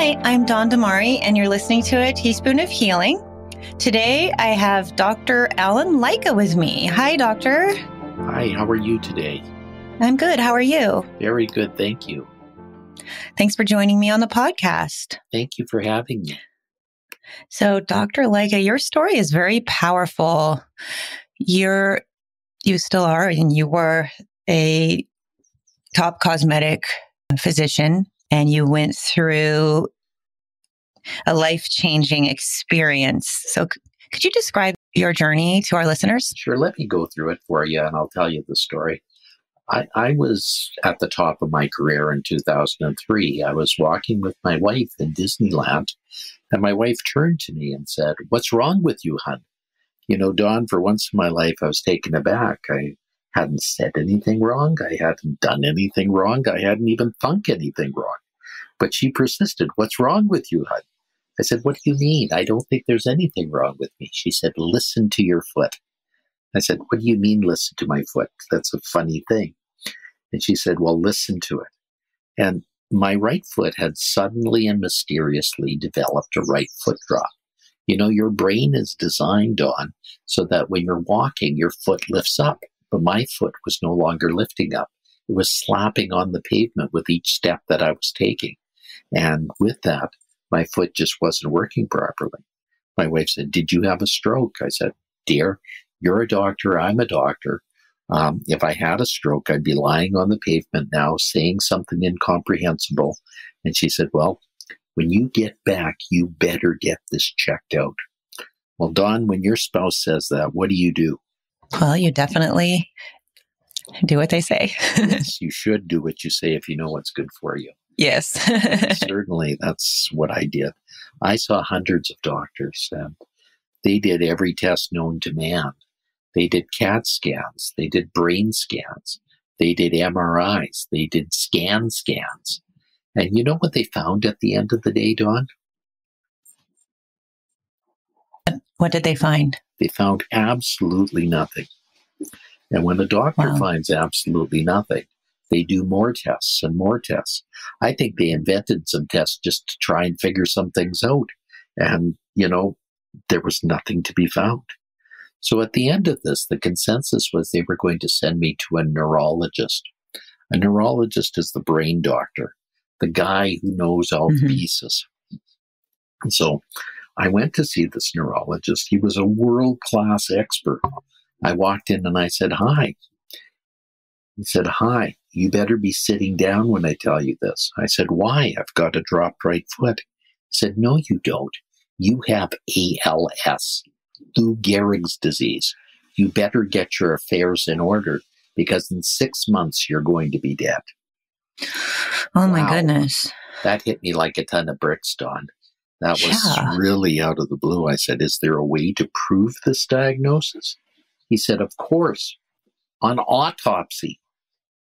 Hi, I'm Dawn Damari, and you're listening to A Teaspoon of Healing. Today, I have Dr. Allen Lycka with me. Hi, Doctor. Hi, how are you today? I'm good. How are you? Very good, thank you. Thanks for joining me on the podcast. Thank you for having me. So, Dr. Lycka, your story is very powerful. You're, you still are, and you were a top cosmetic physician and you went through a life changing experience. So, c- could you describe your journey to our listeners? Sure, let me go through it for you and I'll tell you the story. I, I was at the top of my career in 2003. I was walking with my wife in Disneyland, and my wife turned to me and said, What's wrong with you, hun? You know, Dawn, for once in my life, I was taken aback. I hadn't said anything wrong. I hadn't done anything wrong. I hadn't even thunk anything wrong. But she persisted, What's wrong with you, hun? I said, What do you mean? I don't think there's anything wrong with me. She said, Listen to your foot. I said, What do you mean, listen to my foot? That's a funny thing. And she said, Well, listen to it. And my right foot had suddenly and mysteriously developed a right foot drop. You know, your brain is designed on so that when you're walking, your foot lifts up. But my foot was no longer lifting up. It was slapping on the pavement with each step that I was taking. And with that, my foot just wasn't working properly. My wife said, Did you have a stroke? I said, Dear, you're a doctor. I'm a doctor. Um, if I had a stroke, I'd be lying on the pavement now saying something incomprehensible. And she said, Well, when you get back, you better get this checked out. Well, Dawn, when your spouse says that, what do you do? Well, you definitely do what they say. yes, you should do what you say if you know what's good for you. yes. Certainly, that's what I did. I saw hundreds of doctors, and they did every test known to man. They did CAT scans, they did brain scans, they did MRIs, they did scan scans. And you know what they found at the end of the day, Dawn? what did they find? They found absolutely nothing. And when the doctor Wow. finds absolutely nothing, they do more tests and more tests. I think they invented some tests just to try and figure some things out. And, you know, there was nothing to be found. So at the end of this, the consensus was they were going to send me to a neurologist. A neurologist is the brain doctor, the guy who knows all Mhm. the pieces. And so I went to see this neurologist. He was a world class expert. I walked in and I said, Hi. He said, Hi, you better be sitting down when I tell you this. I said, Why? I've got a dropped right foot. He said, No, you don't. You have ALS, Lou Gehrig's disease. You better get your affairs in order because in six months you're going to be dead. Oh my Wow. goodness. That hit me like a ton of bricks, Dawn. That was Yeah. really out of the blue. I said, Is there a way to prove this diagnosis? He said, Of course, on autopsy.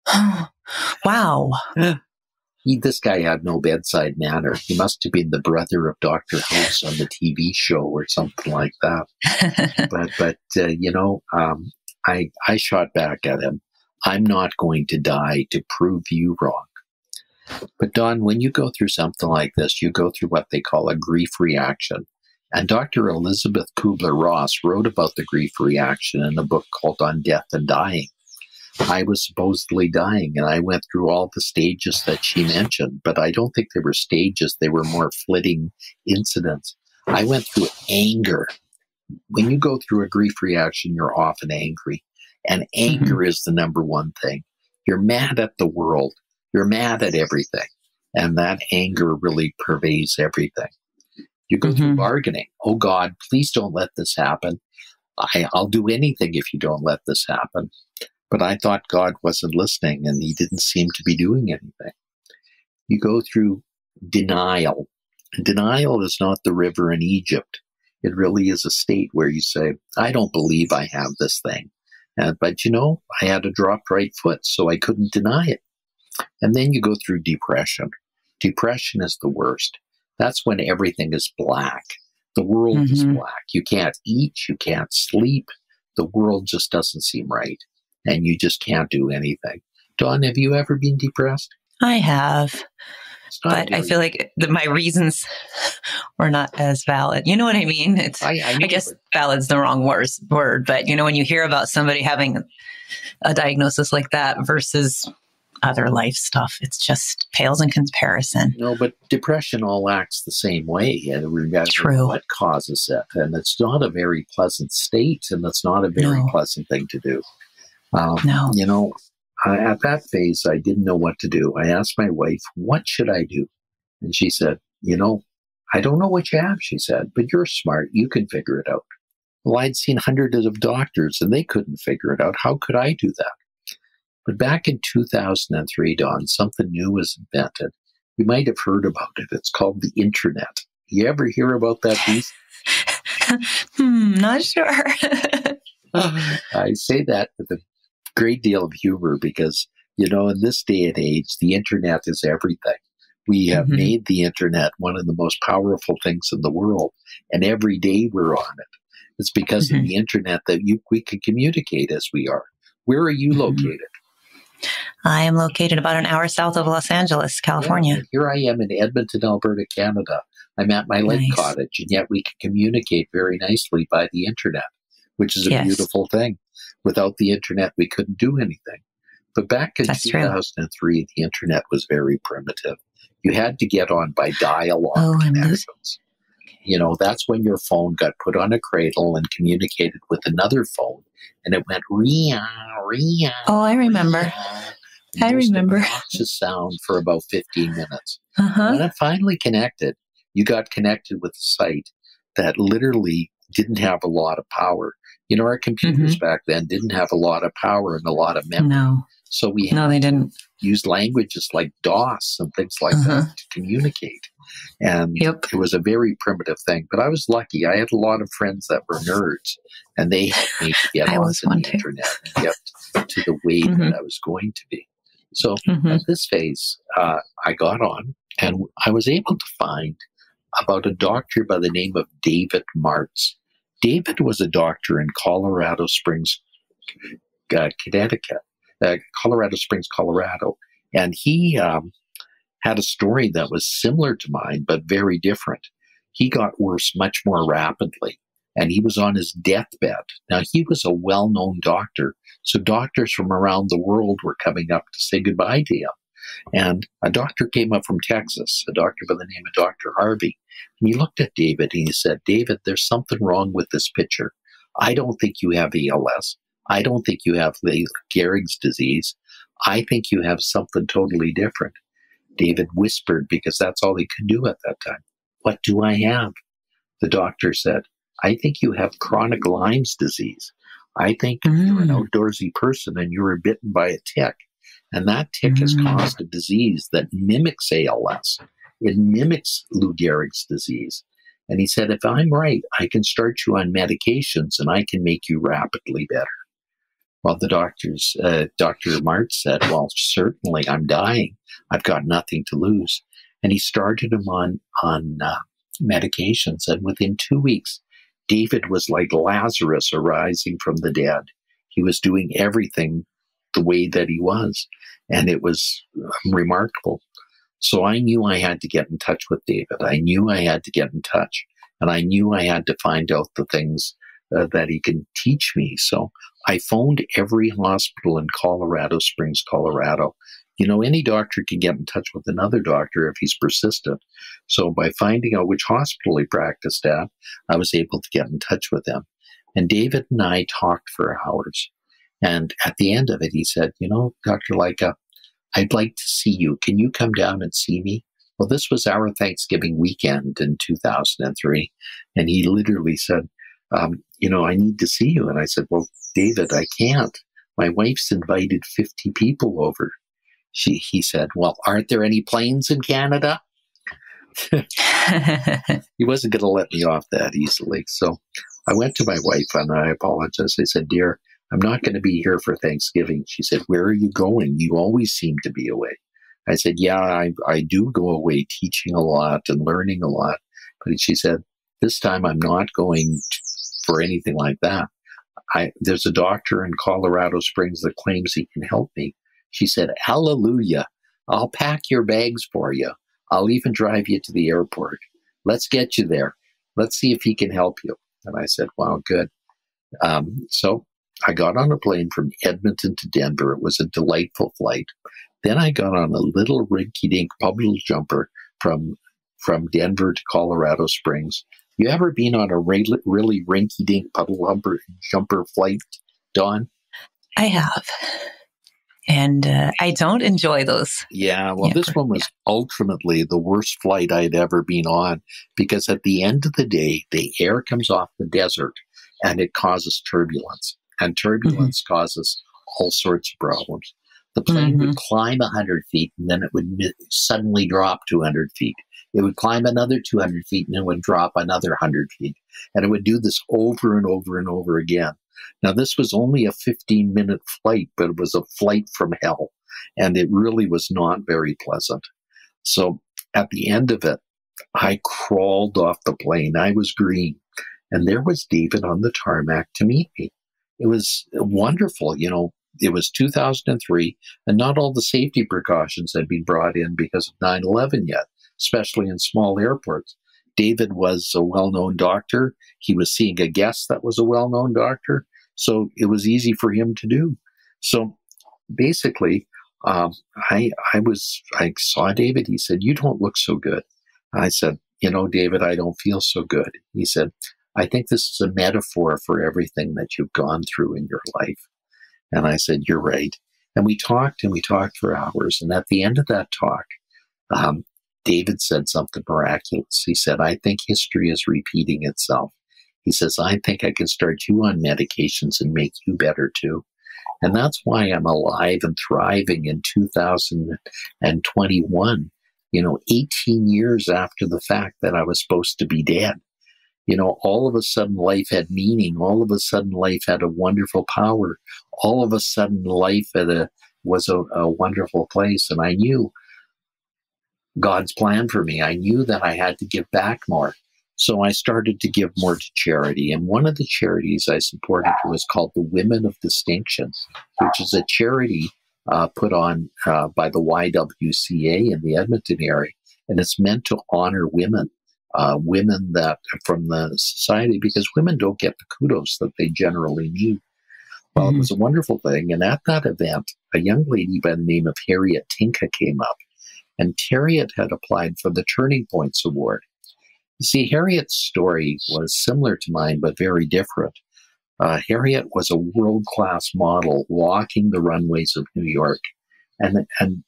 wow. He, this guy had no bedside manner. He must have been the brother of Dr. House on the TV show or something like that. But, but uh, you know, um, I, I shot back at him. I'm not going to die to prove you wrong. But Dawn, when you go through something like this, you go through what they call a grief reaction. And Dr. Elizabeth Kubler Ross wrote about the grief reaction in a book called On Death and Dying. I was supposedly dying, and I went through all the stages that she mentioned, but I don't think they were stages, they were more flitting incidents. I went through anger. When you go through a grief reaction, you're often angry, and mm-hmm. anger is the number one thing. You're mad at the world, you're mad at everything, and that anger really pervades everything. You go through Mhm. bargaining. Oh God, please don't let this happen. I, I'll do anything if you don't let this happen. But I thought God wasn't listening and he didn't seem to be doing anything. You go through denial. Denial is not the river in Egypt. It really is a state where you say, I don't believe I have this thing. Uh, but you know, I had a dropped right foot, so I couldn't deny it. And then you go through depression. Depression is the worst. That's when everything is black. The world is Mhm. black. You can't eat, you can't sleep. The world just doesn't seem right. And you just can't do anything. Dawn, have you ever been depressed? I have. but I feel like the, my reasons were not as valid. You know what I mean? It's I, I, I guess valid's the wrong words, word, but you know when you hear about somebody having a diagnosis like that versus other life stuff, it's just pales in comparison. No, but depression all acts the same way, and regardless True. what causes it, and it's not a very pleasant state, and it's not a very no. pleasant thing to do. Um, no, you know, I, at that phase, I didn't know what to do. I asked my wife, What should I do? And she said, You know, I don't know what you have, she said, but you're smart. You can figure it out. Well, I'd seen hundreds of doctors and they couldn't figure it out. How could I do that? But back in 2003, Dawn, something new was invented. You might have heard about it. It's called the internet. You ever hear about that beast? hmm, not sure. I say that with a great deal of humor because, you know, in this day and age, the internet is everything. We have mm-hmm. made the internet one of the most powerful things in the world, and every day we're on it. It's because mm-hmm. of the internet that you, we can communicate as we are. Where are you mm-hmm. located? I am located about an hour south of Los Angeles, California. Yeah, here I am in Edmonton, Alberta, Canada. I'm at my lake nice. cottage, and yet we can communicate very nicely by the internet, which is a yes. beautiful thing. Without the internet, we couldn't do anything. But back in That's 2003, true. the internet was very primitive. You had to get on by dial-up oh, connections. You know, that's when your phone got put on a cradle and communicated with another phone, and it went ria ria. Oh, I remember. I remember. Just sound for about 15 minutes. Uh-huh. When it finally connected, you got connected with a site that literally didn't have a lot of power. You know, our computers mm-hmm. back then didn't have a lot of power and a lot of memory. No. So we no, they didn't use languages like DOS and things like uh-huh. that to communicate. And yep. it was a very primitive thing. But I was lucky. I had a lot of friends that were nerds, and they helped me to get onto the too. internet and get to the way mm-hmm. that I was going to be. So mm-hmm. at this phase, uh, I got on, and I was able to find about a doctor by the name of David Martz. David was a doctor in Colorado Springs, uh, Connecticut, uh, Colorado Springs, Colorado, and he um, had a story that was similar to mine but very different. He got worse much more rapidly, and he was on his deathbed. Now he was a well-known doctor, so doctors from around the world were coming up to say goodbye to him. And a doctor came up from Texas, a doctor by the name of Dr. Harvey. And he looked at David and he said, David, there's something wrong with this picture. I don't think you have ALS. I don't think you have Lou Gehrig's disease. I think you have something totally different. David whispered because that's all he could do at that time. What do I have? The doctor said, I think you have chronic Lyme's disease. I think mm. you're an mm. outdoorsy person and you were bitten by a tick. And that tick mm. has caused a disease that mimics ALS. It mimics Lou Gehrig's disease. And he said, if I'm right, I can start you on medications and I can make you rapidly better. Well, the doctors, uh, Dr. Martz said, well, certainly I'm dying. I've got nothing to lose. And he started him on, on uh, medications. And within two weeks, David was like Lazarus arising from the dead. He was doing everything the way that he was. And it was remarkable. So I knew I had to get in touch with David. I knew I had to get in touch. And I knew I had to find out the things uh, that he can teach me. So I phoned every hospital in Colorado Springs, Colorado. You know, any doctor can get in touch with another doctor if he's persistent. So by finding out which hospital he practiced at, I was able to get in touch with him. And David and I talked for hours. And at the end of it, he said, You know, Dr. Lycka, I'd like to see you. Can you come down and see me? Well, this was our Thanksgiving weekend in 2003. And he literally said, um, You know, I need to see you. And I said, Well, David, I can't. My wife's invited 50 people over. She, he said, Well, aren't there any planes in Canada? he wasn't going to let me off that easily. So I went to my wife and I apologized. I said, Dear, I'm not going to be here for Thanksgiving. She said, Where are you going? You always seem to be away. I said, Yeah, I, I do go away teaching a lot and learning a lot. But she said, This time I'm not going for anything like that. I, there's a doctor in Colorado Springs that claims he can help me. She said, Hallelujah. I'll pack your bags for you. I'll even drive you to the airport. Let's get you there. Let's see if he can help you. And I said, Wow, good. Um, so I got on a plane from Edmonton to Denver. It was a delightful flight. Then I got on a little rinky dink puddle jumper from from Denver to Colorado Springs. You ever been on a really, really rinky dink puddle jumper, jumper flight, Dawn? I have. And uh, I don't enjoy those. Yeah, well, yeah, this one was yeah. ultimately the worst flight I'd ever been on because at the end of the day, the air comes off the desert and it causes turbulence. And turbulence mm-hmm. causes all sorts of problems. The plane mm-hmm. would climb 100 feet and then it would suddenly drop 200 feet. It would climb another 200 feet and it would drop another 100 feet. And it would do this over and over and over again. Now, this was only a 15 minute flight, but it was a flight from hell. And it really was not very pleasant. So at the end of it, I crawled off the plane. I was green. And there was David on the tarmac to meet me. It was wonderful. You know, it was 2003, and not all the safety precautions had been brought in because of 9 11 yet, especially in small airports. David was a well known doctor. He was seeing a guest that was a well known doctor. So it was easy for him to do. So basically, um, I, I was, I saw David. He said, You don't look so good. I said, You know, David, I don't feel so good. He said, I think this is a metaphor for everything that you've gone through in your life. And I said, You're right. And we talked and we talked for hours. And at the end of that talk, um, David said something miraculous. He said, I think history is repeating itself. He says, I think I can start you on medications and make you better too. And that's why I'm alive and thriving in 2021, you know, 18 years after the fact that I was supposed to be dead you know, all of a sudden life had meaning. All of a sudden life had a wonderful power. All of a sudden life a, was a, a wonderful place. And I knew God's plan for me. I knew that I had to give back more. So I started to give more to charity. And one of the charities I supported was called the Women of Distinction, which is a charity uh, put on uh, by the YWCA in the Edmonton area. And it's meant to honor women uh, women that from the society because women don't get the kudos that they generally need. Well, mm-hmm. it was a wonderful thing. And at that event, a young lady by the name of Harriet Tinka came up. And Harriet had applied for the Turning Points Award. You see, Harriet's story was similar to mine, but very different. Uh, Harriet was a world class model walking the runways of New York. And, and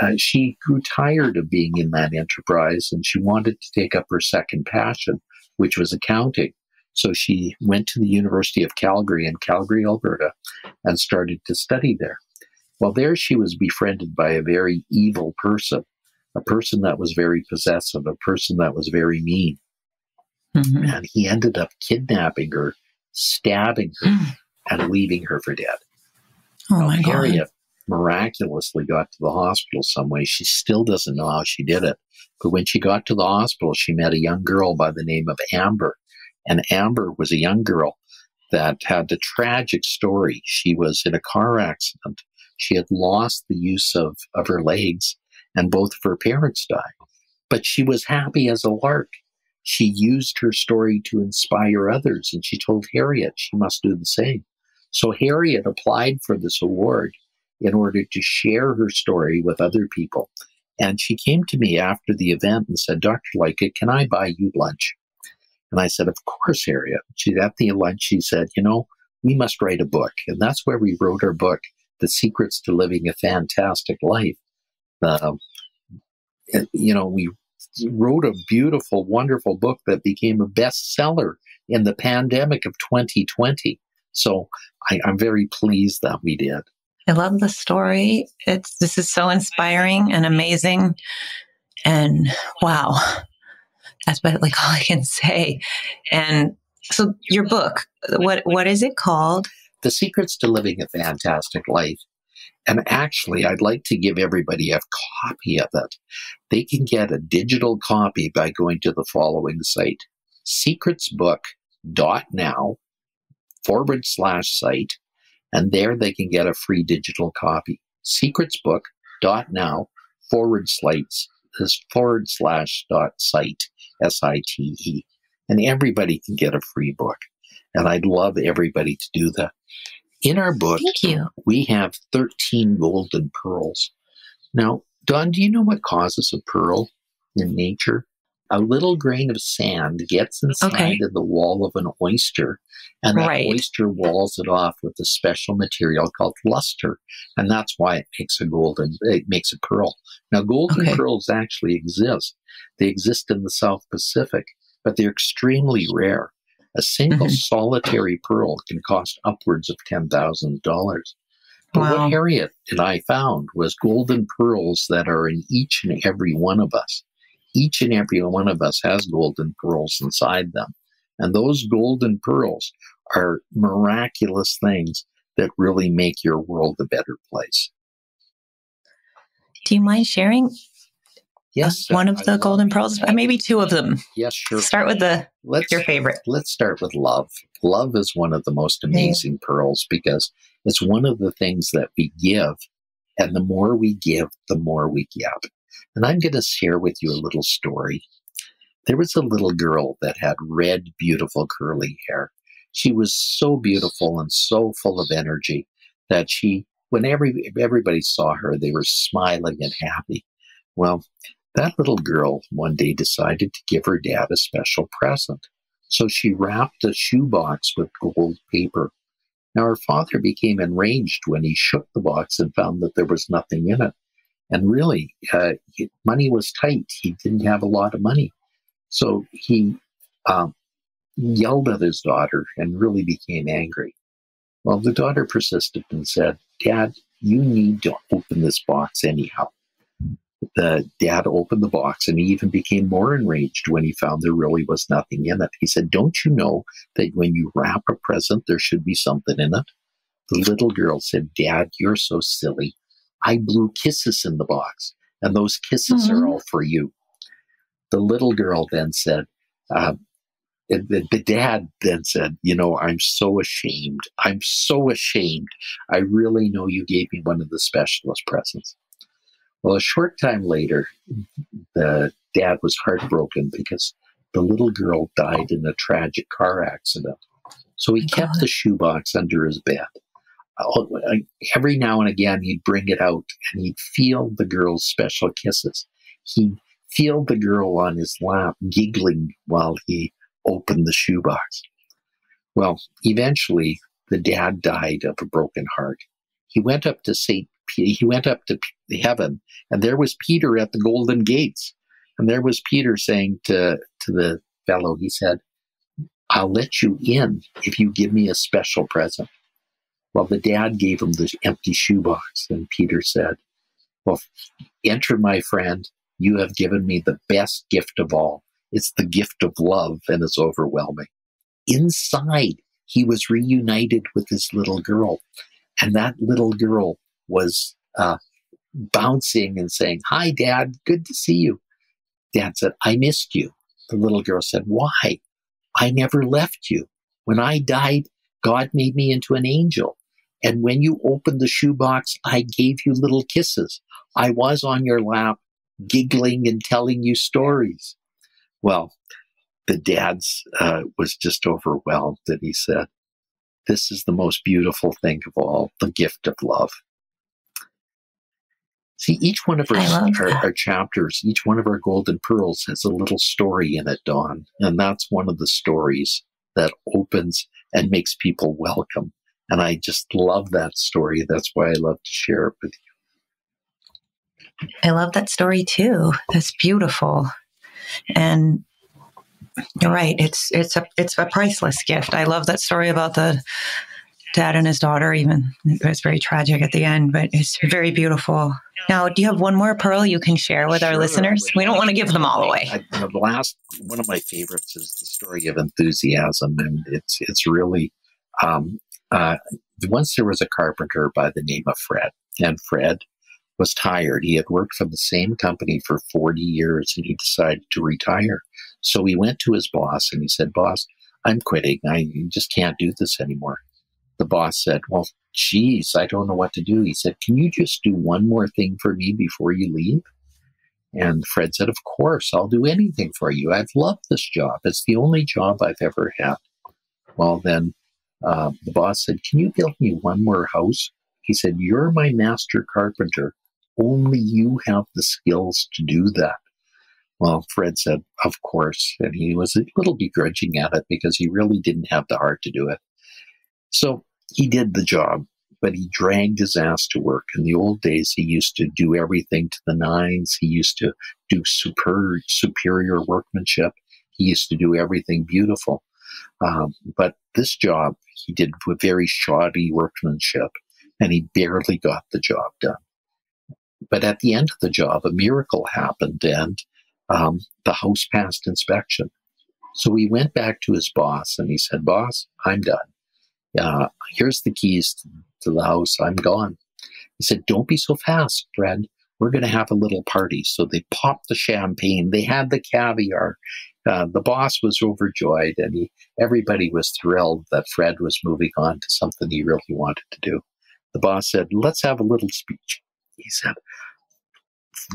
uh, she grew tired of being in that enterprise and she wanted to take up her second passion, which was accounting. So she went to the University of Calgary in Calgary, Alberta, and started to study there. Well, there she was befriended by a very evil person, a person that was very possessive, a person that was very mean. Mm-hmm. And he ended up kidnapping her, stabbing her, and leaving her for dead. Oh my Harriet God miraculously got to the hospital some way. She still doesn't know how she did it. But when she got to the hospital, she met a young girl by the name of Amber. And Amber was a young girl that had a tragic story. She was in a car accident. She had lost the use of, of her legs, and both of her parents died. But she was happy as a lark. She used her story to inspire others, and she told Harriet she must do the same. So Harriet applied for this award in order to share her story with other people. And she came to me after the event and said, Dr. Lycka, can I buy you lunch? And I said, Of course, Harriet. She at the lunch, she said, You know, we must write a book. And that's where we wrote our book, The Secrets to Living a Fantastic Life. Uh, you know, we wrote a beautiful, wonderful book that became a bestseller in the pandemic of 2020. So I, I'm very pleased that we did. I love the story. It's this is so inspiring and amazing. And wow. That's about like all I can say. And so your book, what what is it called? The Secrets to Living a Fantastic Life. And actually, I'd like to give everybody a copy of it. They can get a digital copy by going to the following site secretsbook.now forward slash site and there they can get a free digital copy. Secretsbook.now forward slash, forward slash dot site, S I T E, and everybody can get a free book. And I'd love everybody to do that. In our book, Thank you. we have 13 golden pearls. Now, Dawn, do you know what causes a pearl in nature? A little grain of sand gets inside Okay. of the wall of an oyster, and that Right. oyster walls it off with a special material called luster, and that's why it makes a golden, it makes a pearl. Now, golden Okay. pearls actually exist. They exist in the South Pacific, but they're extremely rare. A single Mhm. solitary pearl can cost upwards of ten thousand dollars. But Wow. what Harriet and I found was golden pearls that are in each and every one of us. Each and every one of us has golden pearls inside them. And those golden pearls are miraculous things that really make your world a better place. Do you mind sharing Yes. one of I the golden pearls? Uh, Maybe two of them. Yes, sure. Start with the Let's your favorite. Let's start with love. Love is one of the most amazing pearls because it's one of the things that we give. And the more we give, the more we get. And I'm going to share with you a little story. There was a little girl that had red, beautiful, curly hair. She was so beautiful and so full of energy that she, when every, everybody saw her, they were smiling and happy. Well, that little girl one day decided to give her dad a special present. So she wrapped a shoebox with gold paper. Now her father became enraged when he shook the box and found that there was nothing in it. And really, uh, money was tight. He didn't have a lot of money. So he um, yelled at his daughter and really became angry. Well, the daughter persisted and said, Dad, you need to open this box anyhow the dad opened the box and he even became more enraged when he found there really was nothing in it. He said, Don't you know that when you wrap a present, there should be something in it? The little girl said, Dad, you're so silly. I blew kisses in the box, and those kisses are Mhm. all for you. The little girl then said, uh, the, the dad then said, You know, I'm so ashamed. I'm so ashamed. I really know you gave me one of the specialist presents. Well, a short time later, the dad was heartbroken because the little girl died in a tragic car accident. So he My kept God. the shoebox under his bed. Oh, Every now and again, he'd bring it out and he'd feel the girl's special kisses. He'd feel the girl on his lap giggling while he opened the shoebox. Well, eventually, the dad died of a broken heart. He went up to St. He went up to heaven, and there was Peter at the golden gates. And there was Peter saying to, to the fellow, he said, I'll let you in if you give me a special present. Well, the dad gave him the empty shoebox, and Peter said, Well, enter, my friend. You have given me the best gift of all. It's the gift of love, and it's overwhelming. Inside, he was reunited with his little girl, and that little girl was uh, bouncing and saying, Hi, Dad, good to see you. Dad said, I missed you. The little girl said, Why? I never left you. When I died, God made me into an angel. And when you opened the shoebox, I gave you little kisses. I was on your lap, giggling and telling you stories. Well, the dad's uh, was just overwhelmed, and he said, "This is the most beautiful thing of all, the gift of love." See, each one of our, our, our chapters, each one of our golden pearls has a little story in it, Dawn, and that's one of the stories that opens and makes people welcome. And I just love that story. That's why I love to share it with you. I love that story too. That's beautiful. And you're right. It's it's a it's a priceless gift. I love that story about the dad and his daughter. Even it was very tragic at the end, but it's very beautiful. Now, do you have one more pearl you can share with our Sure. listeners? We don't want to give them all away. I, the last one of my favorites is the story of enthusiasm, and it's it's really um, uh, once there was a carpenter by the name of Fred, and Fred was tired. He had worked for the same company for forty years, and he decided to retire. So he went to his boss and he said, "Boss, I'm quitting. I just can't do this anymore." The boss said, "Well, geez, I don't know what to do." He said, "Can you just do one more thing for me before you leave?" And Fred said, Of course, I'll do anything for you. I've loved this job. It's the only job I've ever had. Well, then uh, the boss said, Can you build me one more house? He said, You're my master carpenter. Only you have the skills to do that. Well, Fred said, Of course. And he was a little begrudging at it because he really didn't have the heart to do it. So he did the job but he dragged his ass to work. In the old days, he used to do everything to the nines. He used to do super, superior workmanship. He used to do everything beautiful. Um, but this job, he did with very shoddy workmanship, and he barely got the job done. But at the end of the job, a miracle happened, and um, the house passed inspection. So he went back to his boss and he said, Boss, I'm done. Uh, here's the keys to the house. I'm gone. He said, Don't be so fast, Fred. We're going to have a little party. So they popped the champagne. They had the caviar. Uh, the boss was overjoyed, and he, everybody was thrilled that Fred was moving on to something he really wanted to do. The boss said, Let's have a little speech. He said,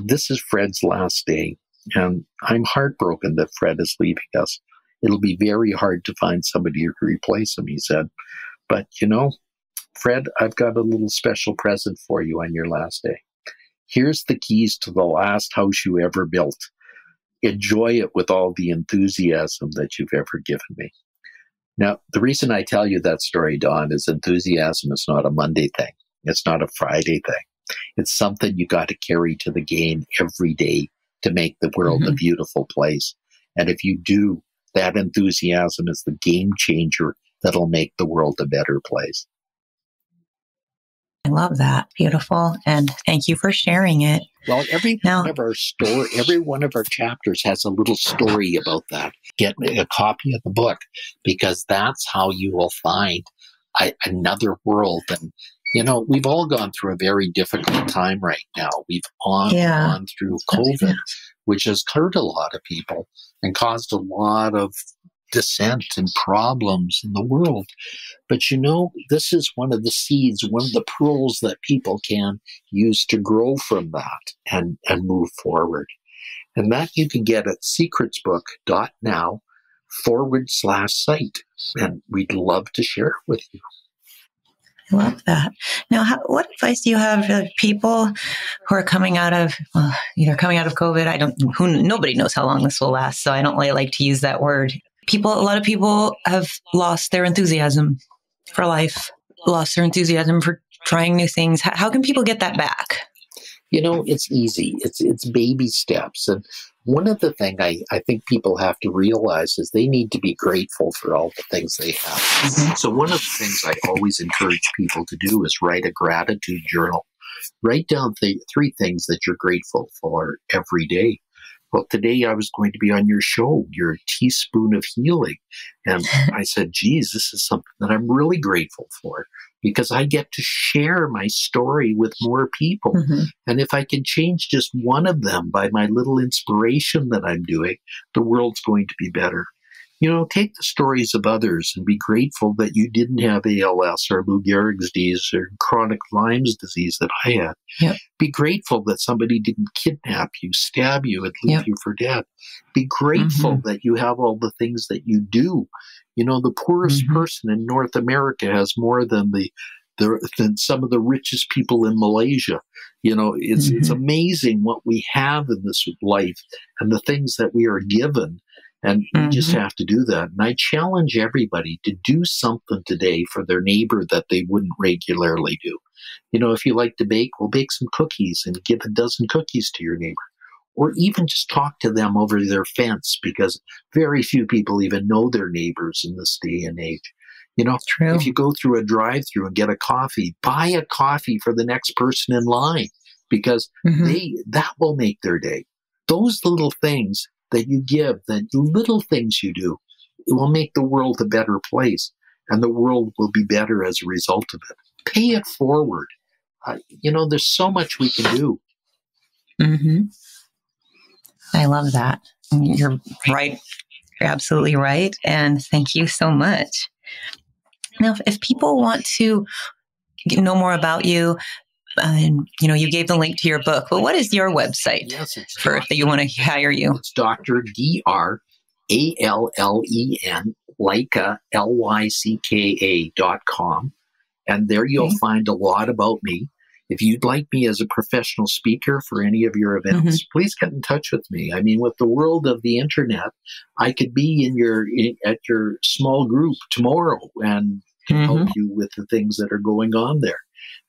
This is Fred's last day, and I'm heartbroken that Fred is leaving us. It'll be very hard to find somebody to replace him, he said. But, you know, Fred, I've got a little special present for you on your last day. Here's the keys to the last house you ever built. Enjoy it with all the enthusiasm that you've ever given me. Now, the reason I tell you that story, Dawn, is enthusiasm is not a Monday thing. It's not a Friday thing. It's something you got to carry to the game every day to make the world mm-hmm. a beautiful place. And if you do, that enthusiasm is the game changer that'll make the world a better place. I love that. Beautiful. And thank you for sharing it. Well, every now, one of our story, every one of our chapters has a little story about that. Get a copy of the book because that's how you will find a, another world. And you know, we've all gone through a very difficult time right now. We've yeah. gone through COVID, which has hurt a lot of people and caused a lot of dissent and problems in the world. But you know, this is one of the seeds, one of the pearls that people can use to grow from that and, and move forward. And that you can get at secretsbook.now forward slash site. And we'd love to share it with you. I love that. Now, how, what advice do you have for people who are coming out of well, either coming out of COVID? I don't. Who nobody knows how long this will last, so I don't really like to use that word people, a lot of people have lost their enthusiasm for life, lost their enthusiasm for trying new things. How, how can people get that back? You know, it's easy. It's it's baby steps. And one of the things I, I think people have to realize is they need to be grateful for all the things they have. Mm-hmm. So one of the things I always encourage people to do is write a gratitude journal. Write down th- three things that you're grateful for every day well, today I was going to be on your show, your teaspoon of healing. And I said, geez, this is something that I'm really grateful for because I get to share my story with more people. Mm-hmm. And if I can change just one of them by my little inspiration that I'm doing, the world's going to be better. You know, take the stories of others and be grateful that you didn't have ALS or Lou Gehrig's disease or chronic Lyme's disease that I had. Yep. Be grateful that somebody didn't kidnap you, stab you, and leave yep. you for dead. Be grateful mm-hmm. that you have all the things that you do. You know, the poorest mm-hmm. person in North America has more than the than some of the richest people in Malaysia. You know, it's mm-hmm. it's amazing what we have in this life and the things that we are given and mm-hmm. you just have to do that. And I challenge everybody to do something today for their neighbor that they wouldn't regularly do. You know, if you like to bake, well, bake some cookies and give a dozen cookies to your neighbor. Or even just talk to them over their fence because very few people even know their neighbors in this day and age. You know, True. if you go through a drive through and get a coffee, buy a coffee for the next person in line because mm-hmm. they that will make their day. Those little things that you give, the little things you do, it will make the world a better place and the world will be better as a result of it. Pay it forward. Uh, you know, there's so much we can do. Mm-hmm. I love that. You're right. You're absolutely right. And thank you so much. Now, if people want to know more about you, and you know, you gave the link to your book, but what is your website Yes, it's for if you want to hire you? It's Dr. D R A L L E N, Lycka, L Y C K A dot com. And there you'll Okay. find a lot about me. If you'd like me as a professional speaker for any of your events, please get in touch with me. I mean, with the world of the internet, I could be in your in, at your small group tomorrow and Mhm. help you with the things that are going on there.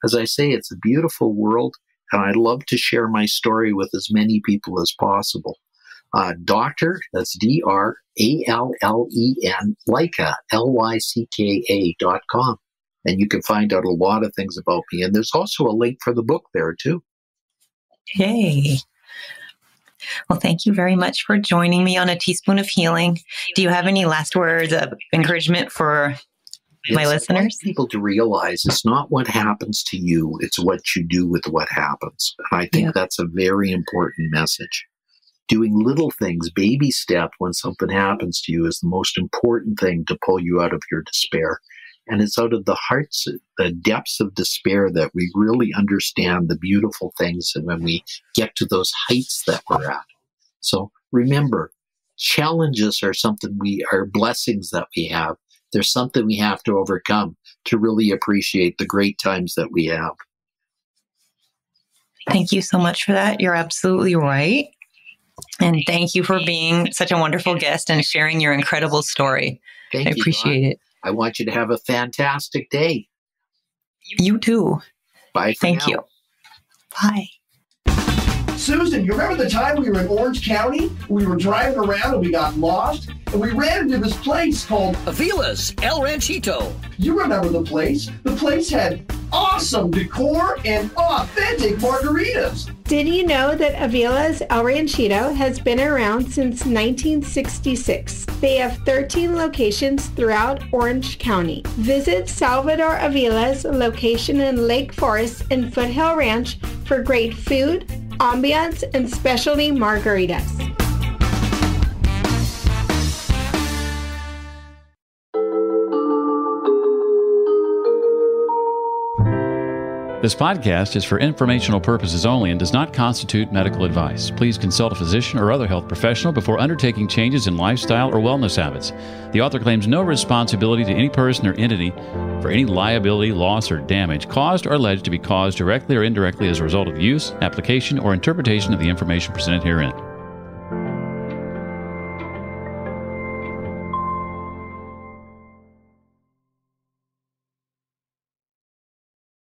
As I say, it's a beautiful world, and I love to share my story with as many people as possible. Uh, doctor, that's D R A L L E N, Lycka, L Y C K A dot com. And you can find out a lot of things about me. And there's also a link for the book there, too. Yay. Well, thank you very much for joining me on a teaspoon of healing. Do you have any last words of encouragement for My listeners? people to realize it's not what happens to you, it's what you do with what happens. And I think Yeah. that's a very important message. Doing little things, baby step when something happens to you is the most important thing to pull you out of your despair. And it's out of the hearts, the depths of despair that we really understand the beautiful things and when we get to those heights that we're at. So remember, challenges are something we are blessings that we have there's something we have to overcome to really appreciate the great times that we have. Thank you so much for that. You're absolutely right. And thank you for being such a wonderful guest and sharing your incredible story. Thank I you. appreciate it. I want you to have a fantastic day. You too. Bye for Thank now. you. Bye. Susan, you remember the time we were in Orange County? We were driving around and we got lost, and we ran into this place called. Avila's El Ranchito. You remember the place? The place had awesome decor and authentic margaritas. Did you know that Avila's El Ranchito has been around since 1966? They have 13 locations throughout Orange County. Visit Salvador Avila's location in Lake Forest and Foothill Ranch for great food, ambiance, and specialty margaritas. This podcast is for informational purposes only and does not constitute medical advice. Please consult a physician or other health professional before undertaking changes in lifestyle or wellness habits. The author claims no responsibility to any person or entity for any liability, loss, or damage caused or alleged to be caused directly or indirectly as a result of the use, application, or interpretation of the information presented herein.